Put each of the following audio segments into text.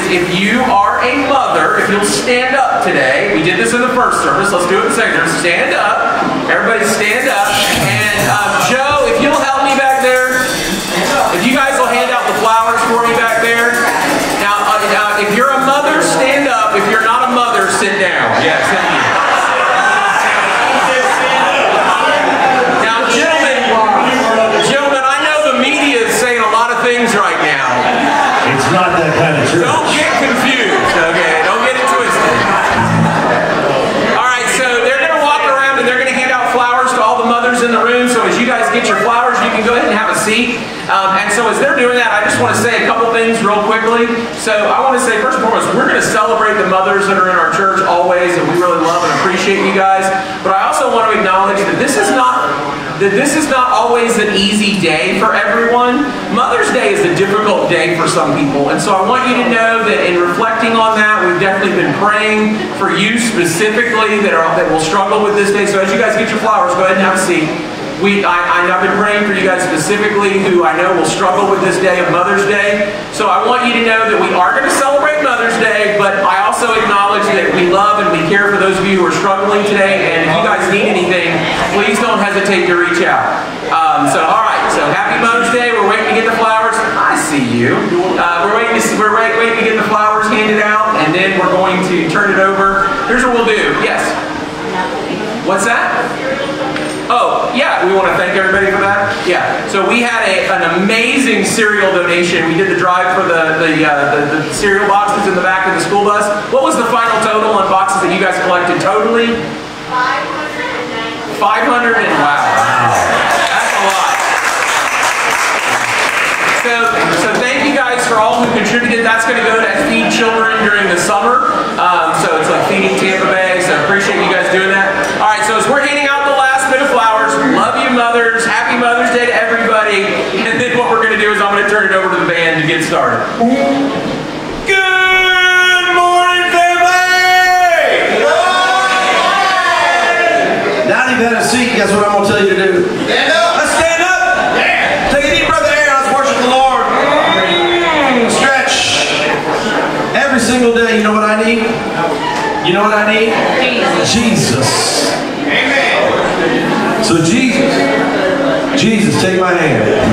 is if you are a mother, if you'll stand up today. We did this in the first service. Let's do it in the second service. Stand up. Everybody stand up. And uh, Joe, if you'll help me back there. If you guys will hand out the flowers for me back there. Now, uh, uh, if you're a mother, stand up. If you're not a mother, sit down. Yes, seat. Um, and so as they're doing that, I just want to say a couple things real quickly. So I want to say, first and foremost, we're going to celebrate the mothers that are in our church always, and we really love and appreciate you guys. But I also want to acknowledge that this is not that this is not always an easy day for everyone. Mother's Day is a difficult day for some people. And so I want you to know that in reflecting on that, we've definitely been praying for you specifically that, are, that will struggle with this day. So as you guys get your flowers, go ahead and have a seat. We, I, I've been praying for you guys specifically who I know will struggle with this day of Mother's Day. So I want you to know that we are going to celebrate Mother's Day, but I also acknowledge that we love and we care for those of you who are struggling today. And if you guys need anything, please don't hesitate to reach out. Um, so, all right. So, happy Mother's Day. We're waiting to get the flowers. I see you. Uh, we're waiting to we're wait, waiting to get the flowers handed out, and then we're going to turn it over. Here's what we'll do. Yes. What's that? Oh, yeah, we want to thank everybody for that. Yeah, so we had a, an amazing cereal donation. We did the drive for the, the, uh, the, the cereal boxes in the back of the school bus. What was the final total on boxes that you guys collected totally? 500 and wow. That's a lot. So, so thank you guys for all who contributed. That's going to go to Feed Children during the summer. Um, so it's like Feeding Tampa Bay. So appreciate you guys mothers. Happy Mother's Day to everybody. And then what we're going to do is I'm going to turn it over to the band to get started. Good morning, family! Now that you've had a seat, guess what I'm going to tell you to do? Stand up! Let's stand up! Take a deep breath of air. Let's worship the Lord. Stretch. Every single day, you know what I need? You know what I need? Jesus. Amen. So Jesus, Jesus, take my hand.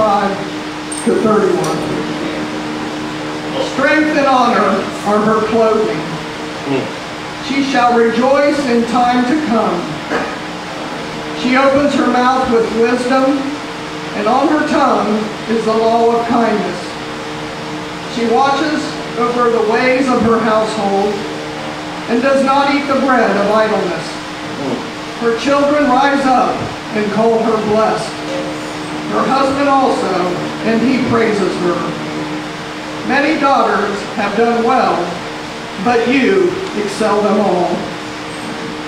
25 to 31. Strength and honor are her clothing. Hmm. She shall rejoice in time to come. She opens her mouth with wisdom, and on her tongue is the law of kindness. She watches over the ways of her household and does not eat the bread of idleness. Hmm. Her children rise up and call her blessed. Her husband also, and he praises her. Many daughters have done well, but you excel them all.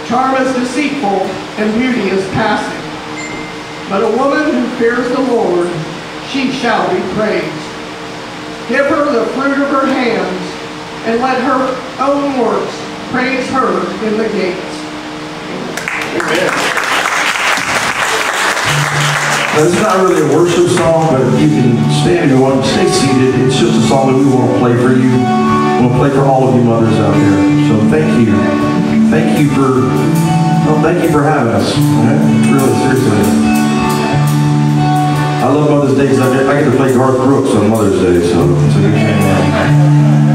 Charm is deceitful and beauty is passing. But a woman who fears the Lord, she shall be praised. Give her the fruit of her hands, and let her own works praise her in the gates. It's not really a worship song, but you can stand if you want, to stay seated. It's just a song that we want to play for you. We'll play for all of you mothers out there. So thank you. Thank you for, well, thank you for having us. Really, seriously. I love Mother's Day 'cause I get, I get to play Garth Brooks on Mother's Day, so it's a good thing.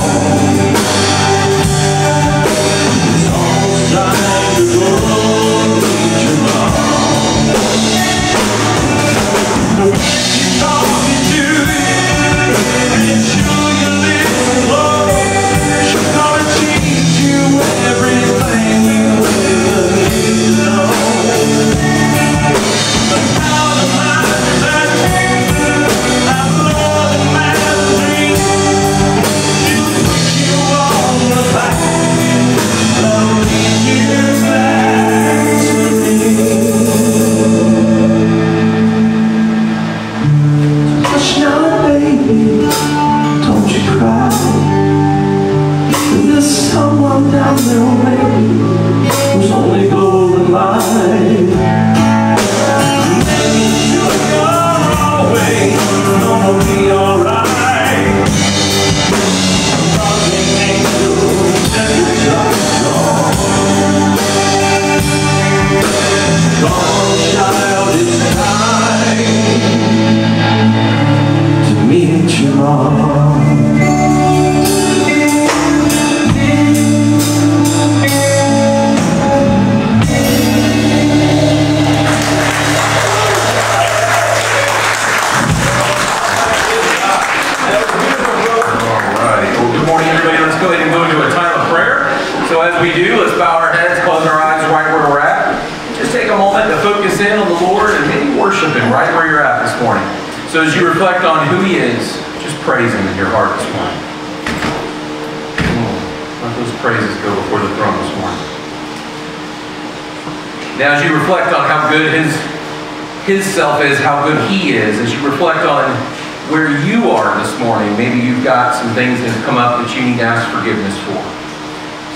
Strong.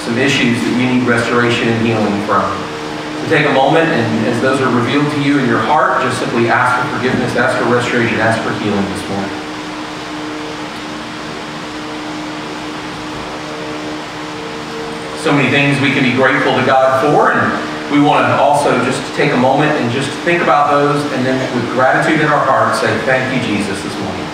Some issues that you need restoration and healing from. So take a moment, and as those are revealed to you in your heart, just simply ask for forgiveness, ask for restoration, ask for healing this morning. So many things we can be grateful to God for, and we want to also just take a moment and just think about those, and then with gratitude in our hearts, say, Thank you, Jesus, this morning.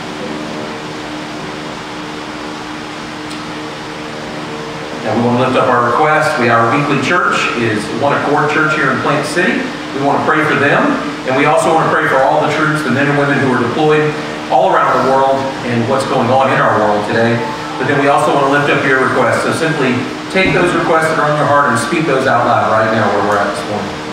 We want to lift up our request. We, our weekly church is One Accord Church here in Plant City. We want to pray for them, and we also want to pray for all the troops, the men and women who are deployed all around the world and what's going on in our world today. But then we also want to lift up your requests. So simply take those requests that are on your heart and speak those out loud right now where we're at this morning.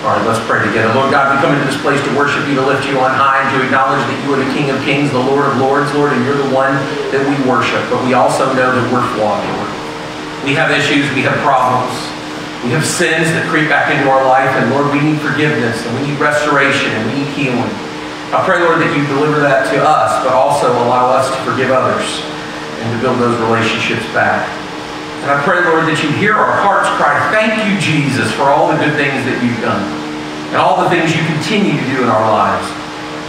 All right, let's pray together. Lord God, we come into this place to worship you, to lift you on high, and to acknowledge that you are the King of kings, the Lord of lords, Lord, and you're the one that we worship. But we also know that we're flawed, Lord. We have issues, we have problems, we have sins that creep back into our life, and Lord, we need forgiveness, and we need restoration, and we need healing. I pray, Lord, that you deliver that to us, but also allow us to forgive others and to build those relationships back. And I pray, Lord, that you hear our hearts cry, thank you, Jesus, for all the good things that you've done and all the things you continue to do in our lives.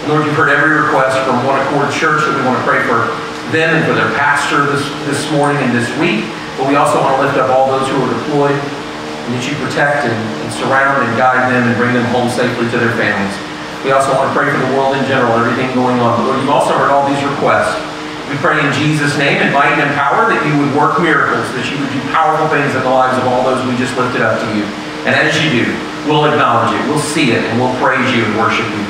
And Lord, you've heard every request from One Accord Church that we want to pray for them and for their pastor this, this morning and this week. But we also want to lift up all those who are deployed and that you protect and, and surround and guide them and bring them home safely to their families. We also want to pray for the world in general, everything going on. But Lord, you've also heard all these requests. We pray in Jesus' name, invite and power that you would work miracles, that you would do powerful things in the lives of all those we just lifted up to you. And as you do, we'll acknowledge it, we'll see it, and we'll praise you and worship you.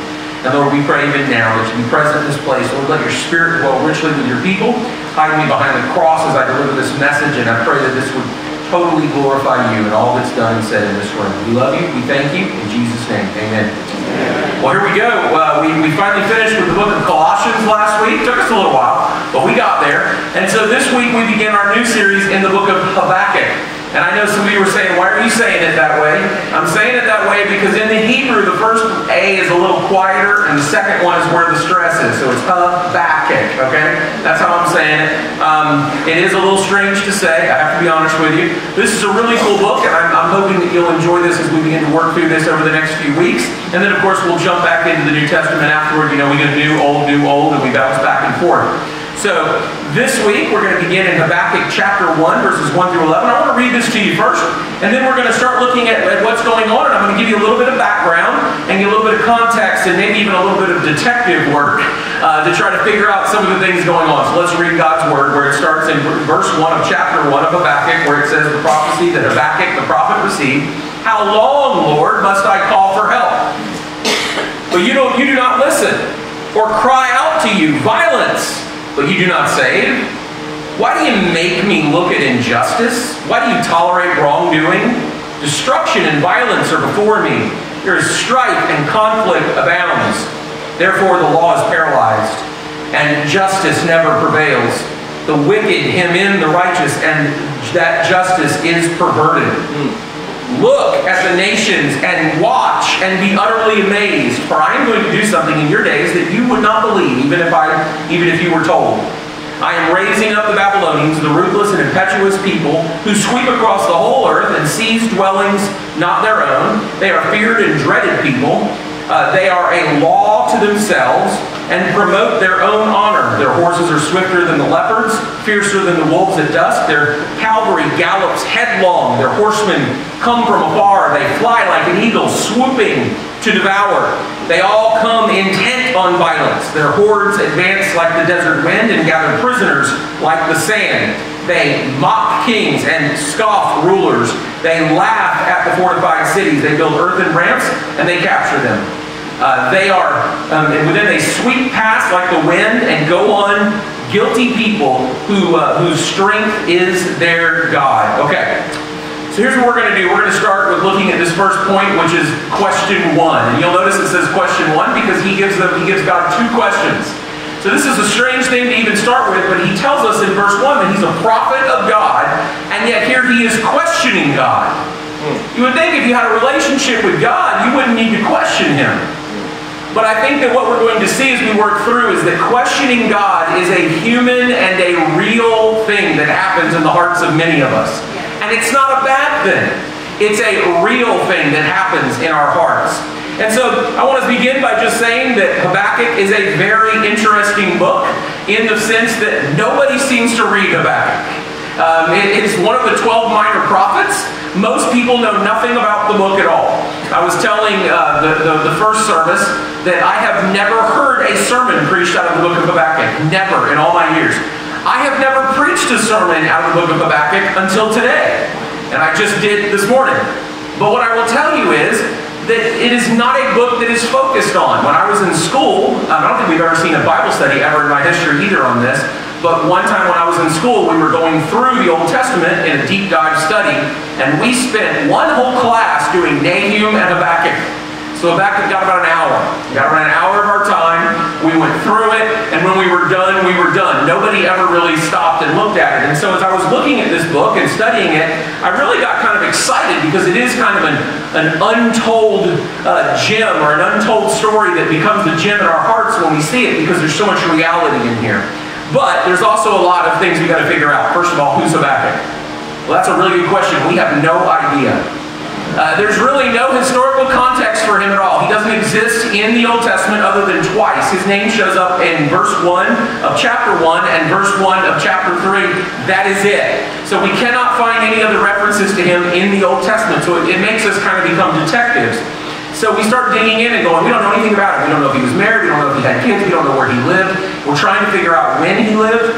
And Lord, we pray even now that you be present in this place. Lord, let your spirit dwell richly with your people. Hide me behind the cross as I deliver this message, and I pray that this would totally glorify you and all that's done and said in this room. We love you, we thank you, in Jesus' name, amen. Well, here we go. Uh, we, we finally finished with the book of Colossians last week. Took us a little while, but we got there. And so this week we begin our new series in the book of Habakkuk. And I know some of you were saying, why are you saying it that way? I'm saying it that way because in the Hebrew, the first A is a little quieter, and the second one is where the stress is. So it's Habakkuk, okay? That's how I'm saying it. Um, it is a little strange to say, I have to be honest with you. This is a really cool book, and I'm, I'm hoping that you'll enjoy this as we begin to work through this over the next few weeks. And then, of course, we'll jump back into the New Testament afterward. You know, we go new, old, new, old, and we bounce back and forth. So this week we're going to begin in Habakkuk chapter 1, verses 1 through 11. I want to read this to you first, and then we're going to start looking at, at what's going on, and I'm going to give you a little bit of background and a little bit of context and maybe even a little bit of detective work uh, to try to figure out some of the things going on. So let's read God's word where it starts in verse 1 of chapter 1 of Habakkuk, where it says the prophecy that Habakkuk the prophet received. How long, Lord, must I call for help? But you don't you do not listen, or cry out to you violence but you do not save? Why do you make me look at injustice? Why do you tolerate wrongdoing? Destruction and violence are before me. There is strife and conflict abounds. Therefore the law is paralyzed, and justice never prevails. The wicked hem in the righteous, and that justice is perverted. Hmm. Look at the nations and watch and be utterly amazed, for I am going to do something in your days that you would not believe, even if I even if you were told. I am raising up the Babylonians, the ruthless and impetuous people, who sweep across the whole earth and seize dwellings not their own. They are feared and dreaded people. Uh, they are a law to themselves and promote their own honor. Their horses are swifter than the leopards, fiercer than the wolves at dusk. Their cavalry gallops headlong. Their horsemen come from afar. They fly like an eagle, swooping to devour. They all come intent on violence. Their hordes advance like the desert wind and gather prisoners like the sand. They mock kings and scoff rulers. They laugh at the fortified cities. They build earthen ramps and they capture them. Uh, they are, um, and then they sweep past like the wind and go on guilty people who, uh, whose strength is their God. Okay, so here's what we're going to do. We're going to start with looking at this first point, which is question one. And you'll notice it says question one because he gives them, he gives God two questions. So this is a strange thing to even start with, but he tells us in verse 1 that he's a prophet of God, and yet here he is questioning God. You would think if you had a relationship with God, you wouldn't need to question him. But I think that what we're going to see as we work through is that questioning God is a human and a real thing that happens in the hearts of many of us. And it's not a bad thing. It's a real thing that happens in our hearts. And so I want to begin by just saying that Habakkuk is a very interesting book in the sense that nobody seems to read Habakkuk. Um, it, it's one of the 12 minor prophets. Most people know nothing about the book at all. I was telling uh, the, the, the, first service that I have never heard a sermon preached out of the book of Habakkuk. Never in all my years. I have never preached a sermon out of the book of Habakkuk until today. And I just did this morning. But what I will tell you is that it is not a book that is focused on. When I was in school, I don't think we've ever seen a Bible study ever in my history either on this, but one time when I was in school, we were going through the Old Testament in a deep dive study, and we spent one whole class doing Nahum and Habakkuk. So Habakkuk got about an hour. We got around an hour of our time. We went through it, and when we were done, we were done. Nobody ever really stopped and looked at it. And so as I was looking at this book and studying it, I really got kind of excited because it is kind of an, an untold uh, gem or an untold story that becomes a gem in our hearts when we see it because there's so much reality in here. But there's also a lot of things we got to figure out. First of all, who's Habakkuk? Well, that's a really good question. We have no idea. Uh, there's really no historical context for him at all. He doesn't exist in the Old Testament other than twice. His name shows up in verse 1 of chapter 1 and verse 1 of chapter 3. That is it. So we cannot find any other references to him in the Old Testament. So it, it makes us kind of become detectives. So we start digging in and going, we don't know anything about him. We don't know if he was married. We don't know if he had kids. We don't know where he lived. We're trying to figure out when he lived.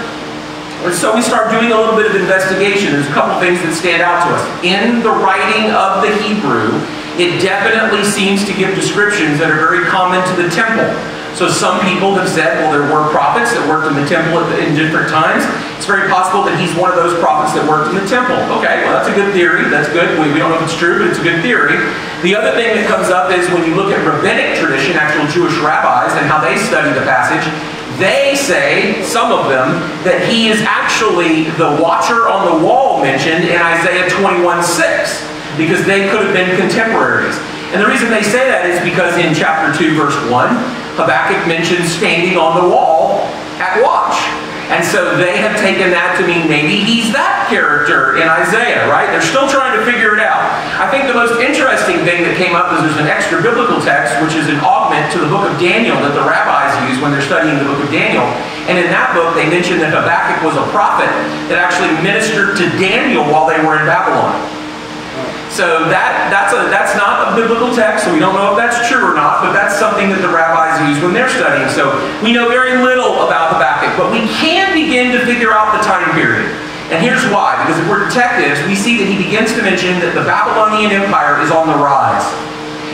And so we start doing a little bit of investigation. There's a couple things that stand out to us. In the writing of the Hebrew, it definitely seems to give descriptions that are very common to the temple. So some people have said, well, there were prophets that worked in the temple in different times. It's very possible that he's one of those prophets that worked in the temple. Okay, well, that's a good theory. That's good. We, we don't know if it's true, but it's a good theory. The other thing that comes up is when you look at rabbinic tradition, actual Jewish rabbis, and how they study the passage, they say, some of them, that he is actually the watcher on the wall mentioned in Isaiah 21 6, because they could have been contemporaries. And the reason they say that is because in chapter 2, verse 1, Habakkuk mentions standing on the wall at watch. And so they have taken that to mean maybe he's that character in Isaiah, right? They're still trying to figure it out. I think the most interesting thing that came up is there's an extra biblical text, which is an augment to the book of Daniel that the rabbis use when they're studying the book of Daniel. And in that book, they mention that Habakkuk was a prophet that actually ministered to Daniel while they were in Babylon. So that, that's, a, that's not a biblical text, so we don't know if that's true or not, but that's something that the rabbis use when they're studying. So we know very little about Habakkuk, but we can begin to figure out the time period. And here's why, because if we're detectives, we see that he begins to mention that the Babylonian Empire is on the rise.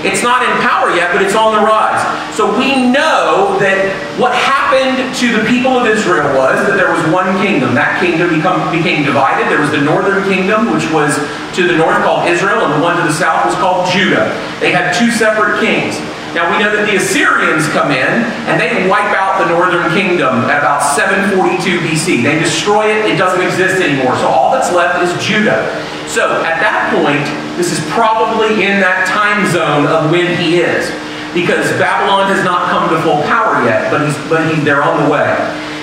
It's not in power yet, but it's on the rise. So we know that what happened to the people of Israel was that there was one kingdom. That kingdom become, became divided. There was the northern kingdom, which was to the north called Israel, and the one to the south was called Judah. They had two separate kings. Now we know that the Assyrians come in and they wipe out the northern kingdom at about 742 BC. They destroy it, it doesn't exist anymore. So all that's left is Judah. So at that point, this is probably in that time zone of when he is. Because Babylon has not come to full power yet, but he's, but he's, they're on the way.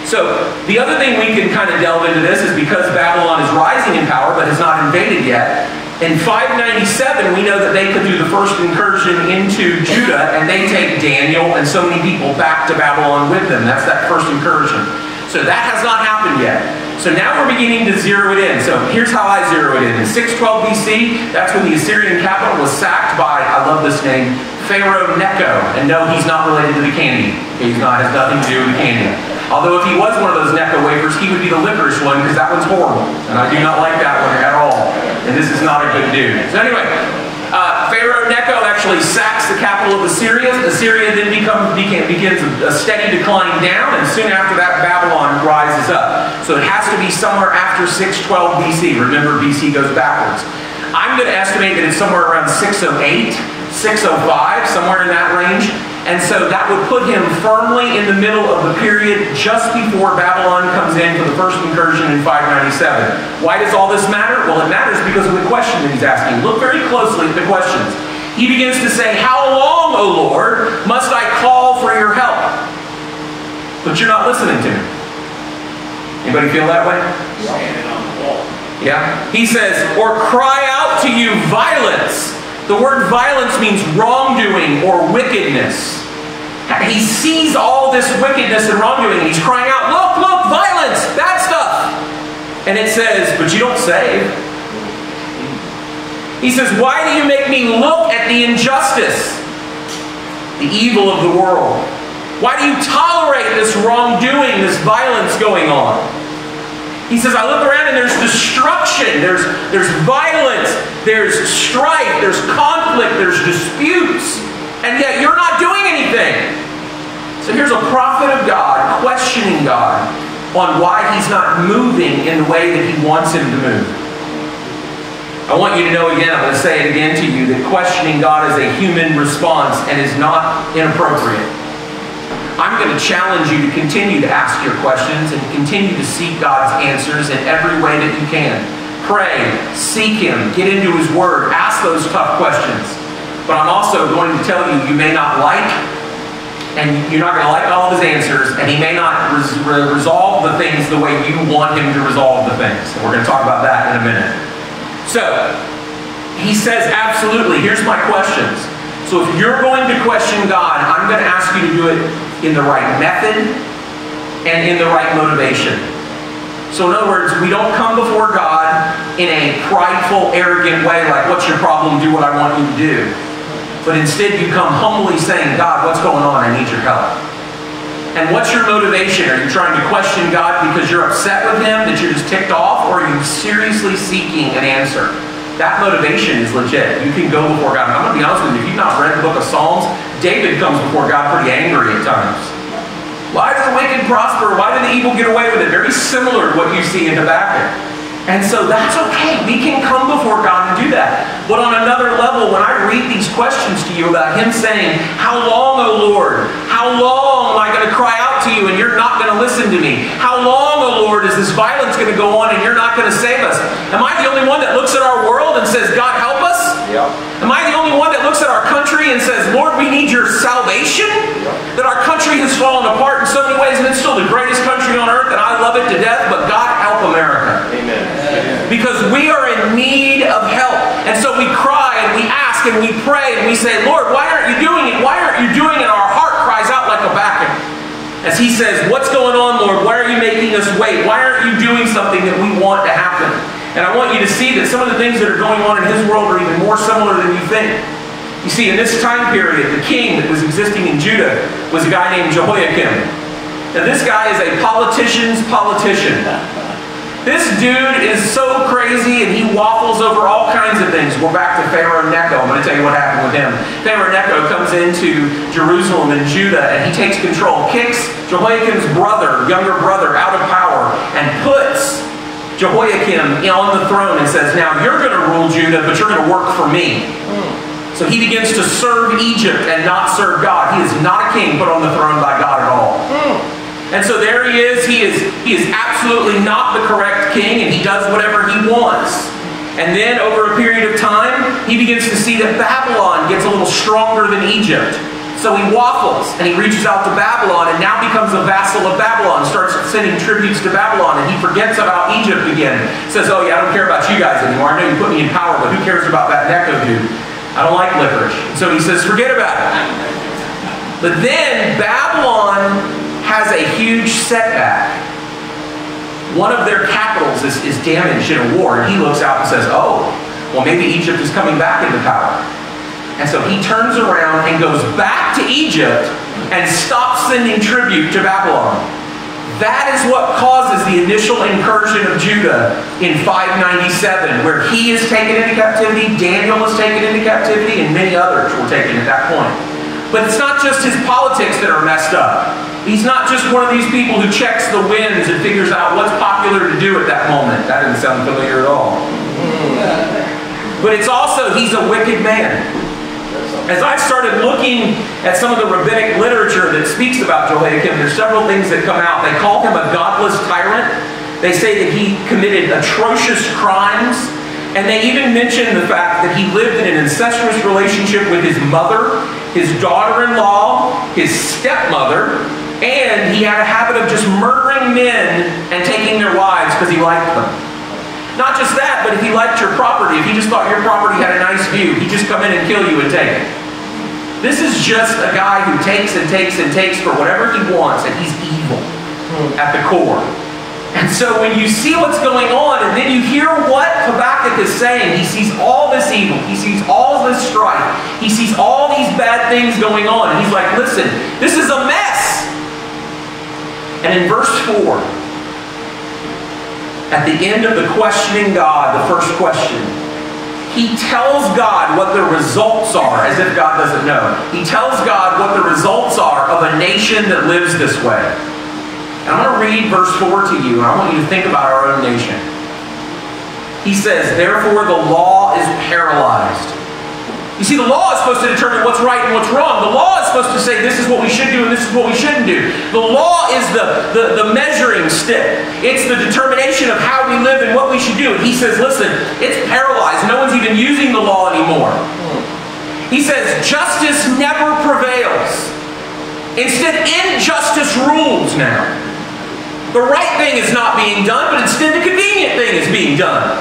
So the other thing we can kind of delve into this is because Babylon is rising in power but has not invaded yet, in 597, we know that they could do the first incursion into Judah, and they take Daniel and so many people back to Babylon with them. That's that first incursion. So that has not happened yet. So now we're beginning to zero it in. So here's how I zero it in. In 612 BC, that's when the Assyrian capital was sacked by, I love this name, Pharaoh Necho. And no, he's not related to the candy. He's not, has nothing to do with the candy. Although if he was one of those Necco wafers, he would be the licorice one because that one's horrible. And I do not like that one at all. And this is not a good dude. So anyway, uh, Pharaoh Necho actually sacks the capital of Assyria. Assyria then become, became, begins a steady decline down, and soon after that, Babylon rises up. So it has to be somewhere after 612 BC. Remember, BC goes backwards. I'm going to estimate that it's somewhere around 608, 605, somewhere in that range. And so that would put him firmly in the middle of the period just before Babylon comes in for the first incursion in 597. Why does all this matter? Well, it matters because of the question that he's asking. Look very closely at the questions. He begins to say, How long, O Lord, must I call for your help? But you're not listening to me. Anybody feel that way? Yeah? He says, or cry out to you violence. The word violence means wrongdoing or wickedness. He sees all this wickedness and wrongdoing and he's crying out, Look, look, violence, bad stuff. And it says, But you don't save. He says, Why do you make me look at the injustice, the evil of the world? Why do you tolerate this wrongdoing, this violence going on? He says, I look around and there's destruction, there's, there's violence, there's strife, there's conflict, there's disputes, and yet you're not doing anything. So here's a prophet of God questioning God on why he's not moving in the way that he wants him to move. I want you to know again, I'm going to say it again to you, that questioning God is a human response and is not inappropriate. I'm going to challenge you to continue to ask your questions and continue to seek God's answers in every way that you can. Pray, seek Him, get into His Word, ask those tough questions. But I'm also going to tell you, you may not like, and you're not going to like all of His answers, and He may not res resolve the things the way you want Him to resolve the things. And we're going to talk about that in a minute. So, He says, absolutely, here's my questions. So if you're going to question God, I'm going to ask you to do it in the right method and in the right motivation. So in other words, we don't come before God in a prideful, arrogant way like, what's your problem? Do what I want you to do. But instead you come humbly saying, God, what's going on? I need your help. And what's your motivation? Are you trying to question God because you're upset with Him, that you're just ticked off, or are you seriously seeking an answer? That motivation is legit. You can go before God. And I'm going to be honest with you, if you've not read the book of Psalms, David comes before God pretty angry at times. Why do the wicked prosper? Why do the evil get away with it? Very similar to what you see in Habakkuk. And so that's okay. We can come before God and do that. But on another level, when I read these questions to you about Him saying, How long, O Lord? How long am I going to cry out to you and you're not going to listen to me? How long, O Lord, is this violence going to go on and you're not going to save us? Am I the only one that looks at our world and says, God, help us? Yep. Am I the only one that looks at our country and says, Lord, we need your salvation? Yep. That our country has fallen apart in so many ways and it's still the greatest country on earth and I love it to death, but God help America. Amen because we are in need of help. And so we cry and we and we pray and we say, Lord, why aren't you doing it? Why aren't you doing it? Our heart cries out like a Habakkuk. As he says, What's going on, Lord? Why are you making us wait? Why aren't you doing something that we want to happen? And I want you to see that some of the things that are going on in his world are even more similar than you think. You see, in this time period, the king that was existing in Judah was a guy named Jehoiakim. Now, this guy is a politician's politician. This dude is so crazy and he waffles over all kinds of things. We're back to Pharaoh Necho. I'm going to tell you what happened with him. Pharaoh Necho comes into Jerusalem and Judah and he takes control, kicks Jehoiakim's brother, younger brother, out of power and puts Jehoiakim on the throne and says, Now you're going to rule Judah, but you're going to work for me. So he begins to serve Egypt and not serve God. He is not a king put on the throne by God at all. And so there he is. He is he is absolutely not the correct king, and he does whatever he wants. And then over a period of time, he begins to see that Babylon gets a little stronger than Egypt. So he waffles and he reaches out to Babylon and now becomes a vassal of Babylon, starts sending tributes to Babylon, and he forgets about Egypt again. Says, Oh, yeah, I don't care about you guys anymore. I know you put me in power, but who cares about that Necho dude? I don't like licorice. So he says, Forget about it. But then Babylon has a huge setback. One of their capitals is, is damaged in a war, and he looks out and says, Oh, well, maybe Egypt is coming back into power. And so he turns around and goes back to Egypt and stops sending tribute to Babylon. That is what causes the initial incursion of Judah in 597, where he is taken into captivity, Daniel is taken into captivity, and many others were taken at that point. But it's not just his politics that are messed up. He's not just one of these people who checks the winds and figures out what's popular to do at that moment. That didn't sound familiar at all. But it's also, he's a wicked man. As I started looking at some of the rabbinic literature that speaks about Jehoiakim, there's several things that come out. They call him a godless tyrant. They say that he committed atrocious crimes. And they even mention the fact that he lived in an incestuous relationship with his mother, his daughter-in-law, his stepmother, and he had a habit of just murdering men and taking their wives because he liked them. Not just that, but if he liked your property, if he just thought your property had a nice view, he'd just come in and kill you and take it. This is just a guy who takes and takes and takes for whatever he wants, and he's evil at the core. And so when you see what's going on, and then you hear what Habakkuk is saying, he sees all this evil, he sees all this strife, he sees all these bad things going on, and he's like, listen, this is a mess. And in verse 4, at the end of the questioning God, the first question, he tells God what the results are, as if God doesn't know. He tells God what the results are of a nation that lives this way. And I'm going to read verse 4 to you, and I want you to think about our own nation. He says, Therefore the law is paralyzed you see, the law is supposed to determine what's right and what's wrong. The law is supposed to say this is what we should do and this is what we shouldn't do. The law is the, the, the measuring stick. It's the determination of how we live and what we should do. And he says, listen, it's paralyzed. No one's even using the law anymore. He says, justice never prevails. Instead, injustice rules now. The right thing is not being done, but instead the convenient thing is being done.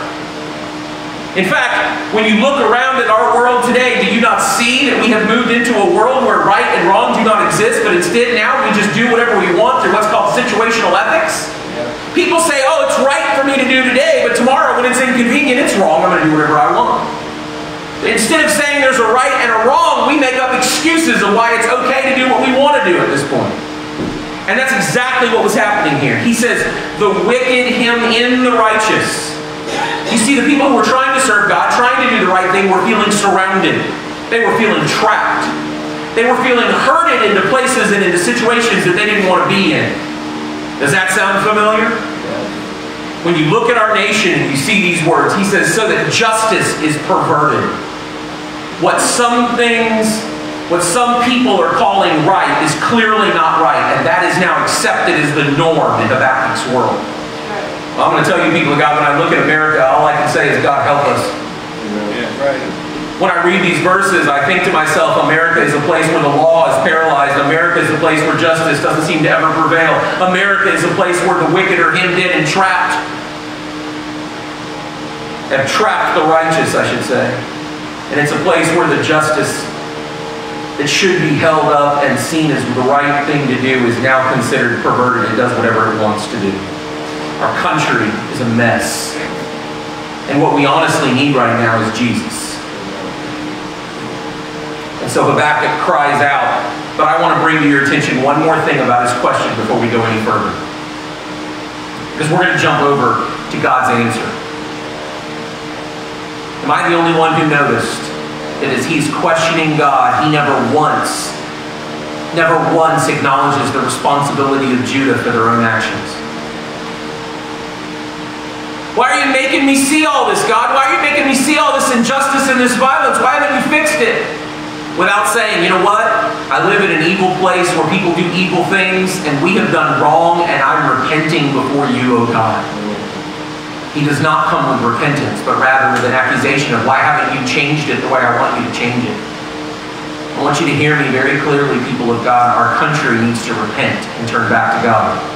In fact, when you look around at our world today, do you not see that we have moved into a world where right and wrong do not exist, but instead now we just do whatever we want through what's called situational ethics? People say, oh, it's right for me to do today, but tomorrow when it's inconvenient, it's wrong. I'm going to do whatever I want. Instead of saying there's a right and a wrong, we make up excuses of why it's okay to do what we want to do at this point. And that's exactly what was happening here. He says, the wicked him in the righteous. You see, the people who were trying to serve God, trying to do the right thing, were feeling surrounded. They were feeling trapped. They were feeling herded into places and into situations that they didn't want to be in. Does that sound familiar? When you look at our nation and you see these words, he says, so that justice is perverted. What some things, what some people are calling right is clearly not right, and that is now accepted as the norm in the Baptist world. Well, I'm going to tell you people of God, when I look at America, all I can say is God help us. Yeah, right. When I read these verses, I think to myself, America is a place where the law is paralyzed. America is a place where justice doesn't seem to ever prevail. America is a place where the wicked are hemmed in and trapped. Have trapped the righteous, I should say. And it's a place where the justice that should be held up and seen as the right thing to do is now considered perverted. It does whatever it wants to do. Our country is a mess. And what we honestly need right now is Jesus. And so Habakkuk cries out. But I want to bring to your attention one more thing about his question before we go any further. Because we're going to jump over to God's answer. Am I the only one who noticed that as he's questioning God, he never once, never once acknowledges the responsibility of Judah for their own actions? Why are you making me see all this, God? Why are you making me see all this injustice and this violence? Why haven't you fixed it? without saying, you know what? I live in an evil place where people do evil things and we have done wrong and I'm repenting before you, O God. He does not come with repentance, but rather with an accusation of why haven't you changed it the way I want you to change it. I want you to hear me very clearly, people of God. Our country needs to repent and turn back to God.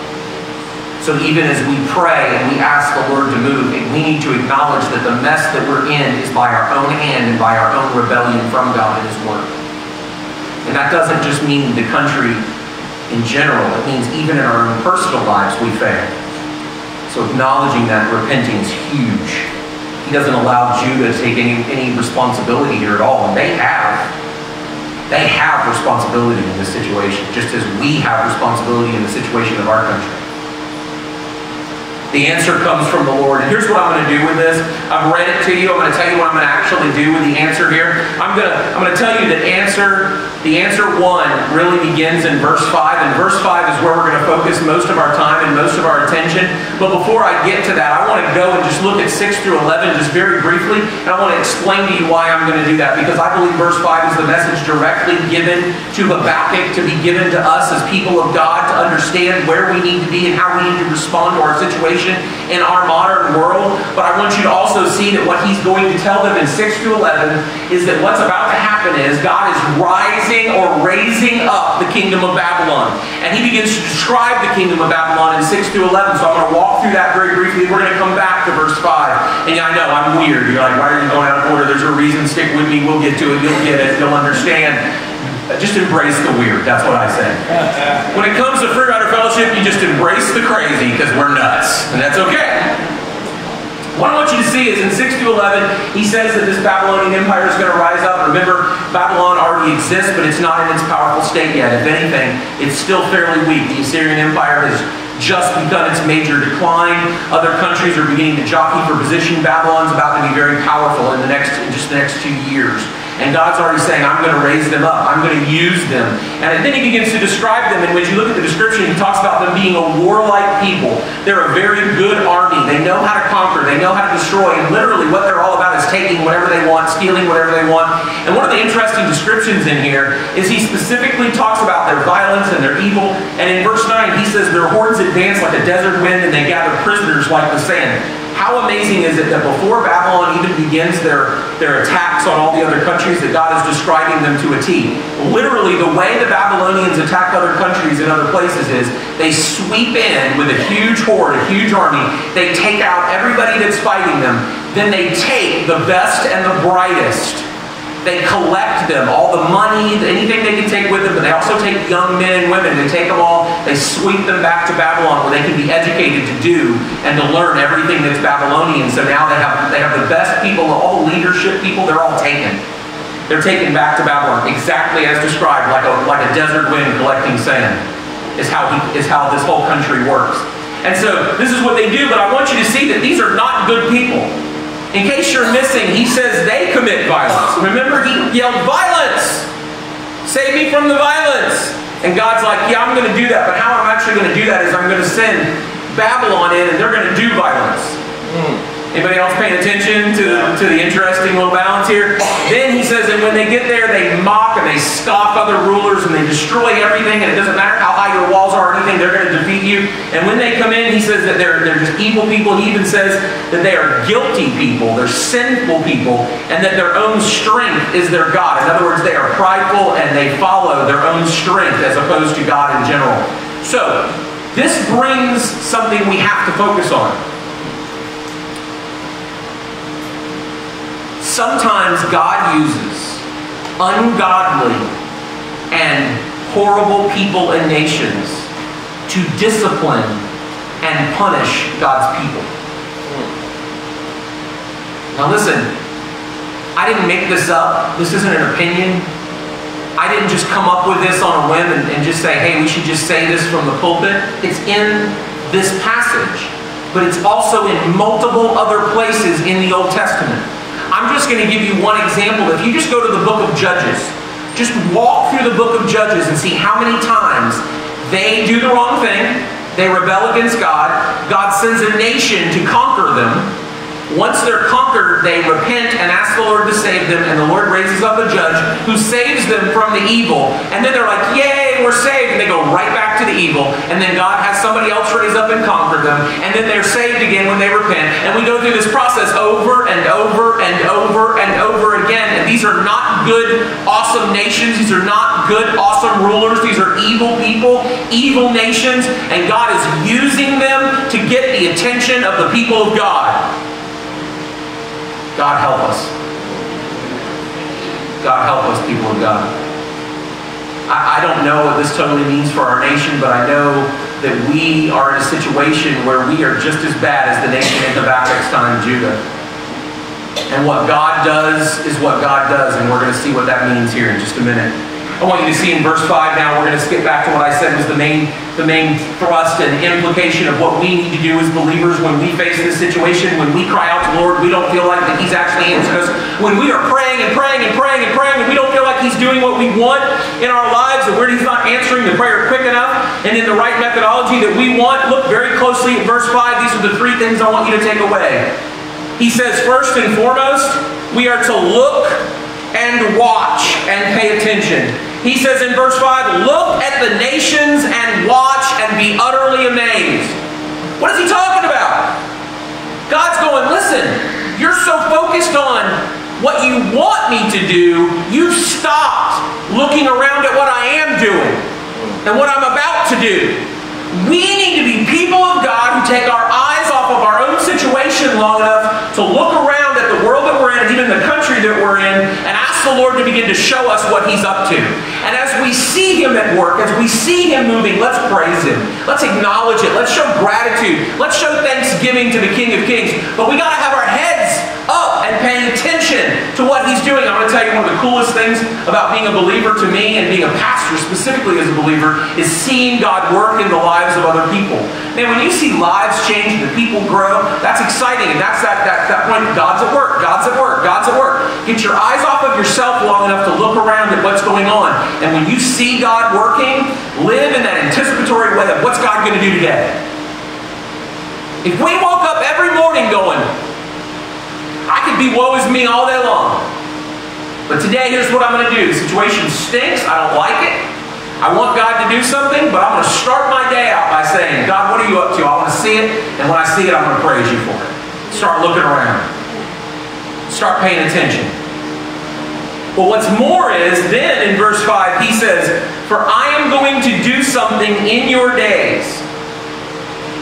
So even as we pray and we ask the Lord to move, and we need to acknowledge that the mess that we're in is by our own hand and by our own rebellion from God and His Word. And that doesn't just mean the country in general. It means even in our own personal lives we fail. So acknowledging that, repenting is huge. He doesn't allow Judah to take any, any responsibility here at all. And they have. They have responsibility in this situation, just as we have responsibility in the situation of our country. The answer comes from the Lord. And here's what I'm going to do with this. I've read it to you. I'm going to tell you what I'm going to actually do with the answer here. I'm going to, I'm going to tell you that answer, the answer one really begins in verse 5. And verse 5 is where we're going to focus most of our time and most of our attention. But before I get to that, I want to go and just look at 6 through 11 just very briefly. And I want to explain to you why I'm going to do that. Because I believe verse 5 is the message directly given to Habakkuk to be given to us as people of God to understand where we need to be and how we need to respond to our situation in our modern world, but I want you to also see that what he's going to tell them in 6 to 11 is that what's about to happen is God is rising or raising up the kingdom of Babylon. And he begins to describe the kingdom of Babylon in 6 to 11. So I'm going to walk through that very briefly. We're going to come back to verse 5. And yeah, I know, I'm weird. You're like, why are you going out of order? There's a reason. Stick with me. We'll get to it. You'll get it. You'll understand. Just embrace the weird. That's what I say. When it comes to Free Rider Fellowship, you just embrace the crazy because we're nuts. And that's okay. What I want you to see is in 6 to 11, he says that this Babylonian Empire is going to rise up. Remember, Babylon already exists, but it's not in its powerful state yet. If anything, it's still fairly weak. The Assyrian Empire has just begun its major decline. Other countries are beginning to jockey for position. Babylon's about to be very powerful in the next, in just the next two years. And God's already saying, I'm going to raise them up. I'm going to use them. And then he begins to describe them. And when you look at the description, he talks about them being a warlike people. They're a very good army. They know how to conquer. They know how to destroy. And literally what they're all about is taking whatever they want, stealing whatever they want. And one of the interesting descriptions in here is he specifically talks about their violence and their evil. And in verse 9, he says, their hordes advance like a desert wind and they gather prisoners like the sand. How amazing is it that before Babylon even begins their, their attacks on all the other countries, that God is describing them to a T? Literally, the way the Babylonians attack other countries and other places is they sweep in with a huge horde, a huge army. They take out everybody that's fighting them. Then they take the best and the brightest they collect them, all the money, anything they can take with them, but they also take young men and women. They take them all, they sweep them back to Babylon where they can be educated to do and to learn everything that's Babylonian. So now they have they have the best people, all the leadership people, they're all taken. They're taken back to Babylon, exactly as described, like a like a desert wind collecting sand, is how he, is how this whole country works. And so this is what they do, but I want you to see that these are not good people. In case you're missing, he says they commit violence. Remember, he yelled violence. Save me from the violence. And God's like, yeah, I'm going to do that. But how I'm actually going to do that is I'm going to send Babylon in and they're going to do violence. Hmm. Anybody else paying attention to, to the interesting little balance here? Then he says, and when they get there, they mock and they scoff other rulers and they destroy everything, and it doesn't matter how high your walls are or anything, they're going to defeat you. And when they come in, he says that they're, they're just evil people. He even says that they are guilty people, they're sinful people, and that their own strength is their God. In other words, they are prideful and they follow their own strength as opposed to God in general. So, this brings something we have to focus on. Sometimes God uses ungodly and horrible people and nations to discipline and punish God's people. Now, listen, I didn't make this up. This isn't an opinion. I didn't just come up with this on a whim and, and just say, hey, we should just say this from the pulpit. It's in this passage, but it's also in multiple other places in the Old Testament. I'm just going to give you one example. If you just go to the book of Judges, just walk through the book of Judges and see how many times they do the wrong thing, they rebel against God, God sends a nation to conquer them. Once they're conquered, they repent and ask the Lord to save them, and the Lord raises up a judge who saves them from the evil. And then they're like, Yay, we're saved. And they go right back to the evil. And then God has somebody else raise up and conquer them. And then they're saved again when they repent. And we go through this process over and over and over and over again. And these are not good, awesome nations. These are not good, awesome rulers. These are evil people, evil nations. And God is using them to get the attention of the people of God. God help us. God help us, people of God. I, I, don't know what this totally means for our nation, but I know that we are in a situation where we are just as bad as the nation in Habakkuk's time, Judah. And what God does is what God does, and we're going to see what that means here in just a minute. I want you to see in verse 5 now, we're going to skip back to what I said was the main, the main thrust and implication of what we need to do as believers when we face this situation, when we cry out to the Lord, we don't feel like that He's actually answering us. When we are praying and praying and praying and praying, and we don't feel like He's doing what we want in our lives, and where He's not answering the prayer quick enough and in the right methodology that we want, look very closely at verse 5. These are the three things I want you to take away. He says, first and foremost, we are to look and watch and pay attention. He says in verse 5, Look at the nations and watch and be utterly amazed. What is he talking about? God's going, Listen, you're so focused on what you want me to do, you've stopped looking around at what I am doing and what I'm about to do. We need to be people of God who take our eyes off of our own situation long enough to look around at the world that we're in and even the country that we're in and ask the Lord to begin to show us what He's up to. And as we see Him at work, as we see Him moving, let's praise Him. Let's acknowledge it. Let's show gratitude. Let's show thanksgiving to the King of Kings. But we got to have our heads and paying attention to what He's doing. I'm going to tell you one of the coolest things about being a believer to me and being a pastor specifically as a believer is seeing God work in the lives of other people. Man, when you see lives change and the people grow, that's exciting. And that's that, that, that point. God's at work. God's at work. God's at work. Get your eyes off of yourself long enough to look around at what's going on. And when you see God working, live in that anticipatory way of what's God going to do today. If we woke up every morning going, I could be woe is me all day long. But today, here's what I'm going to do. The situation stinks. I don't like it. I want God to do something, but I'm going to start my day out by saying, God, what are you up to? I want to see it, and when I see it, I'm going to praise you for it. Start looking around. Start paying attention. But what's more is, then in verse 5, he says, For I am going to do something in your days.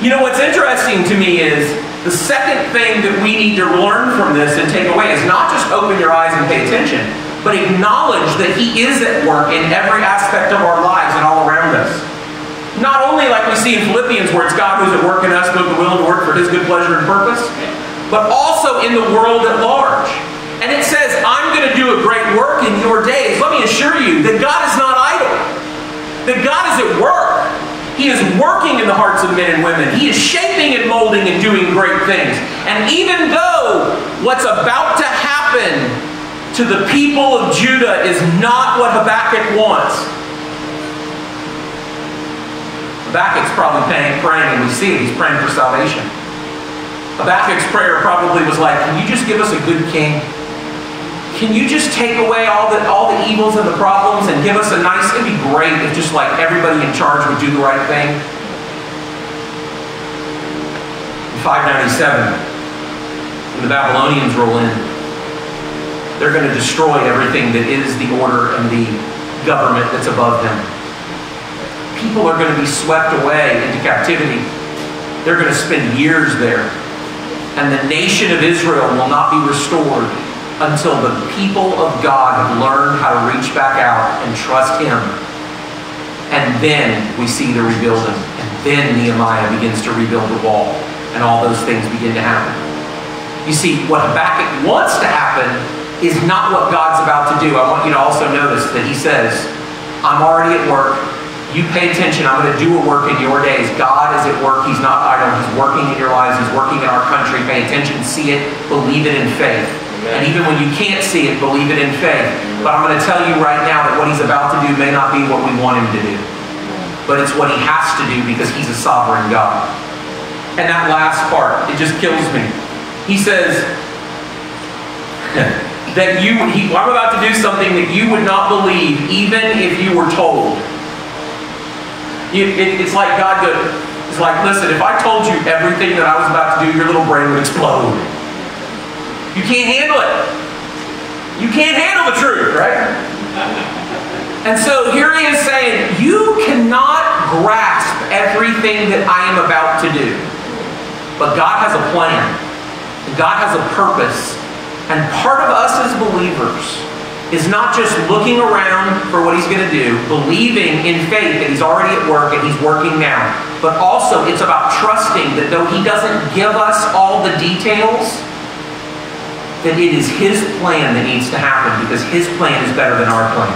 You know what's interesting to me is the second thing that we need to learn from this and take away is not just open your eyes and pay attention, but acknowledge that He is at work in every aspect of our lives and all around us. Not only like we see in Philippians where it's God who's at work in us, both the will and work for His good pleasure and purpose, but also in the world at large. And it says, I'm going to do a great work in your days. Let me assure you that God is not idle, that God is at work. He is working in the hearts of men and women. He is shaping and molding and doing great things. And even though what's about to happen to the people of Judah is not what Habakkuk wants. Habakkuk's probably praying, praying, and we see it, he's praying for salvation. Habakkuk's prayer probably was like, Can you just give us a good king? Can you just take away all the all the evils and the problems and give us a nice, it'd be great if just like everybody in charge would do the right thing. In 597, when the Babylonians roll in, they're going to destroy everything that is the order and the government that's above them people are going to be swept away into captivity. They're going to spend years there. And the nation of Israel will not be restored until the people of God learned how to reach back out and trust Him. And then we see the rebuilding. And then Nehemiah begins to rebuild the wall. And all those things begin to happen. You see, what Habakkuk wants to happen is not what God's about to do. I want you to also notice that he says, I'm already at work. You pay attention. I'm going to do a work in your days. God is at work. He's not idle. He's working in your lives. He's working in our country. Pay attention, see it, believe it in faith. And even when you can't see it, believe it in faith. But I'm going to tell you right now that what he's about to do may not be what we want him to do. But it's what he has to do because he's a sovereign God. And that last part, it just kills me. He says that you, he, I'm about to do something that you would not believe even if you were told. It, it's like God goes, it's like, listen, if I told you everything that I was about to do, your little brain would explode. You can't handle it. You can't handle the truth, right? And so here he is saying, You cannot grasp everything that I am about to do. But God has a plan, God has a purpose. And part of us as believers is not just looking around for what he's going to do, believing in faith that he's already at work and he's working now, but also it's about trusting that though he doesn't give us all the details, that it is his plan that needs to happen because his plan is better than our plan.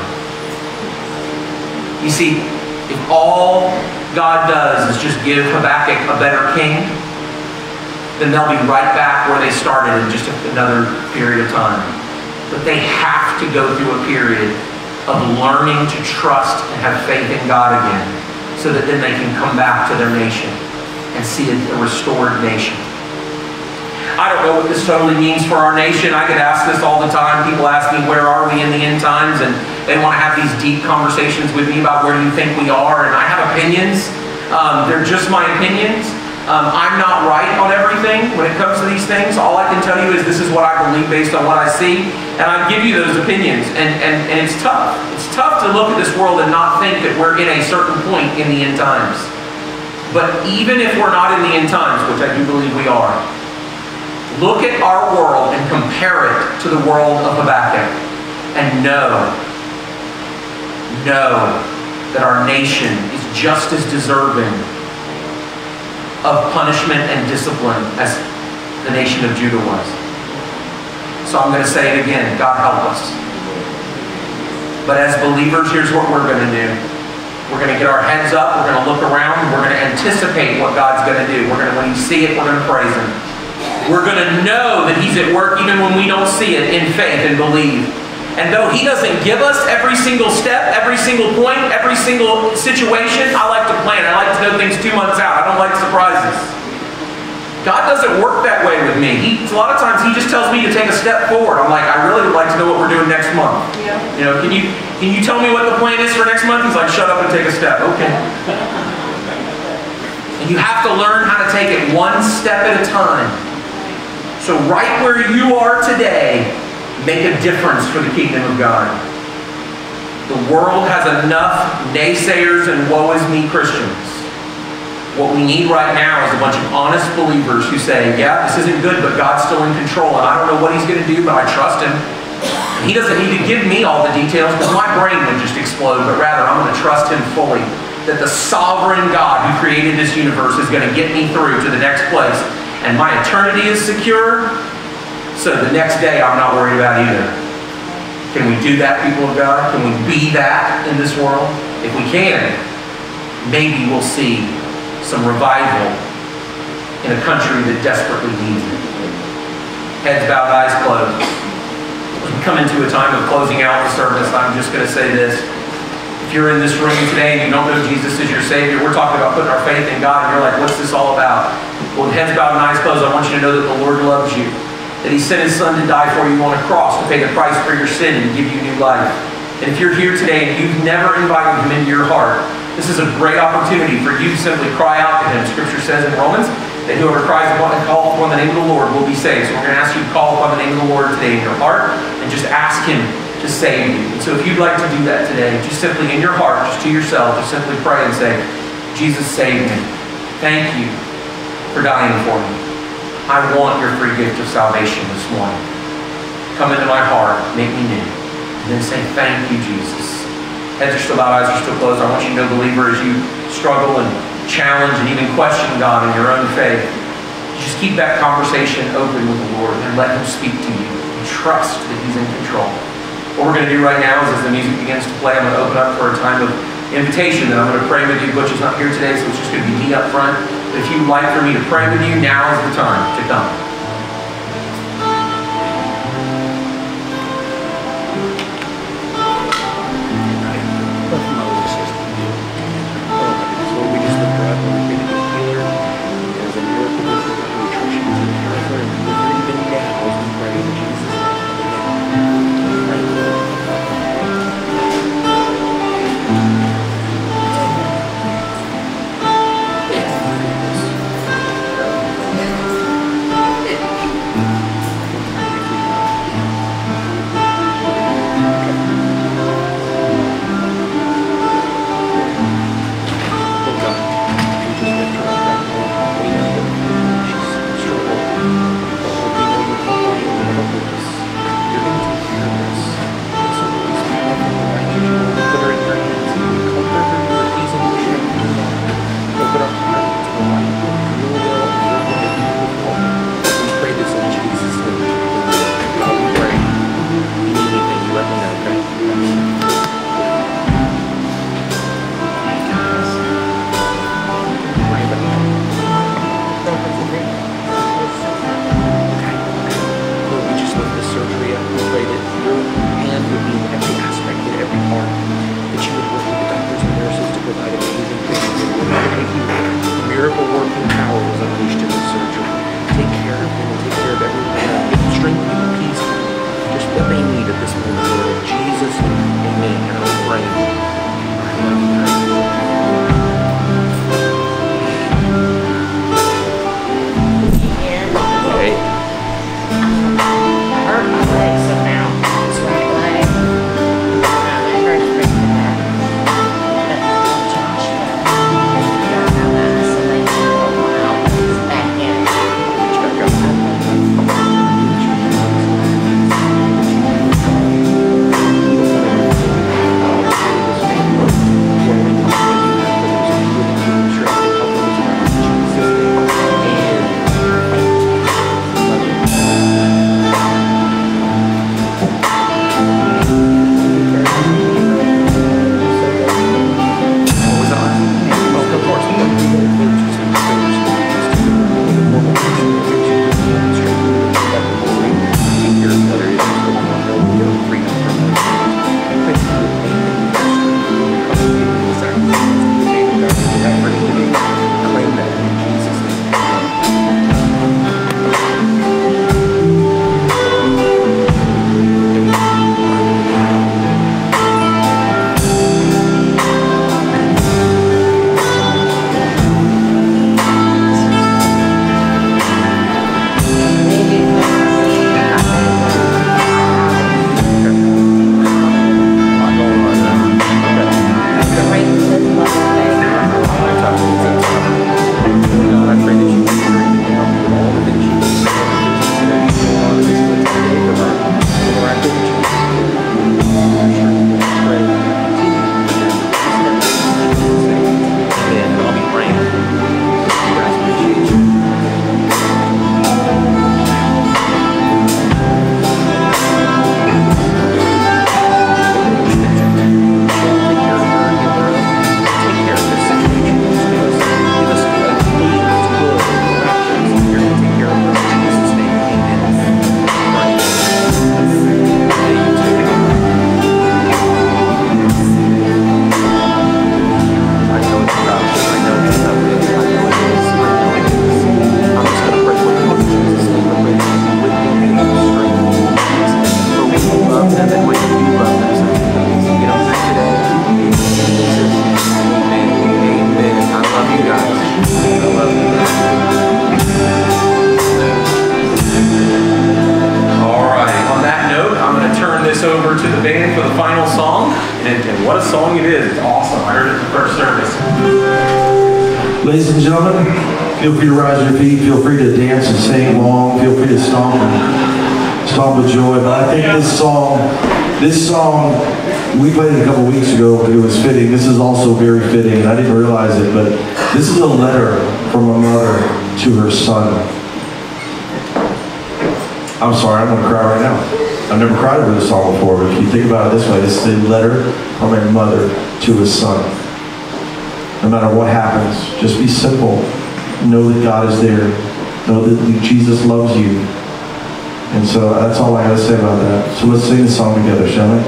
You see, if all God does is just give Habakkuk a better king, then they'll be right back where they started in just another period of time. But they have to go through a period of learning to trust and have faith in God again so that then they can come back to their nation and see a, a restored nation. I don't know what this totally means for our nation. I get asked this all the time. People ask me, where are we in the end times? And they want to have these deep conversations with me about where you think we are. And I have opinions. Um, they're just my opinions. Um, I'm not right on everything when it comes to these things. All I can tell you is this is what I believe based on what I see, and I give you those opinions. And, and, and it's tough. It's tough to look at this world and not think that we're in a certain point in the end times. But even if we're not in the end times, which I do believe we are, look at our world and compare it to the world of Habakkuk and know, know that our nation is just as deserving of punishment and discipline as the nation of Judah was. So I'm going to say it again God help us. But as believers, here's what we're going to do. We're going to get our heads up. We're going to look around. We're going to anticipate what God's going to do. We're going to, when you see it, we're going to praise Him. We're going to know that He's at work even when we don't see it in faith and believe. And though He doesn't give us every single step, every single point, every single situation, I like to plan. I like to know things two months out. I don't like surprises. God doesn't work that way with me. He, a lot of times He just tells me to take a step forward. I'm like, I really would like to know what we're doing next month. Yeah. You know, can you can you tell me what the plan is for next month? He's like, shut up and take a step. Okay. And you have to learn how to take it one step at a time. So right where you are today, make a difference for the kingdom of God. The world has enough naysayers and woe is me Christians. What we need right now is a bunch of honest believers who say, yeah, this isn't good, but God's still in control, and I don't know what he's going to do, but I trust him. He doesn't need to give me all the details because my brain would just explode, but rather I'm going to trust him fully that the sovereign God who created this universe is going to get me through to the next place. And my eternity is secure, so the next day I'm not worried about either. Can we do that, people of God? Can we be that in this world? If we can, maybe we'll see some revival in a country that desperately needs it. Heads bowed, eyes closed. We come into a time of closing out the service, I'm just going to say this. If you're in this room today and you don't know Jesus as your Savior, we're talking about putting our faith in God, and you're like, what's this all about? Well, with heads bowed and eyes closed, I want you to know that the Lord loves you, that He sent His Son to die for you on a cross to pay the price for your sin and give you new life. And if you're here today and you've never invited Him into your heart, this is a great opportunity for you to simply cry out to Him. Scripture says in Romans that whoever cries upon and calls upon the name of the Lord will be saved. So we're going to ask you to call upon the name of the Lord today in your heart and just ask Him to save you. So if you'd like to do that today, just simply in your heart, just to yourself, just simply pray and say, Jesus, save me. Thank you for dying for me. I want your free gift of salvation this morning. Come into my heart, make me new. And then say, thank you, Jesus. Heads are still bowed, eyes are still closed. I want you to know, believer, as you struggle and challenge and even question God in your own faith, just keep that conversation open with the Lord and let Him speak to you. And trust that He's in control. What we're going to do right now is as the music begins to play, I'm going to open up for a time of invitation that I'm going to pray with you. Butch is not here today, so it's just going to be me up front. But if you'd like for me to pray with you, now is the time to come. Ladies and gentlemen, feel free to rise your feet. Feel free to dance and sing along. Feel free to stomp and stomp with joy. But I think this song, this song, we played it a couple weeks ago. It was fitting. This is also very fitting, and I didn't realize it, but this is a letter from a mother to her son. I'm sorry, I'm going to cry right now. I've never cried over this song before, but if you think about it this way, this is a letter from a mother to a son. No matter what happens, just be simple. Know that God is there. Know that Jesus loves you. And so that's all I got to say about that. So let's sing the song together, shall we?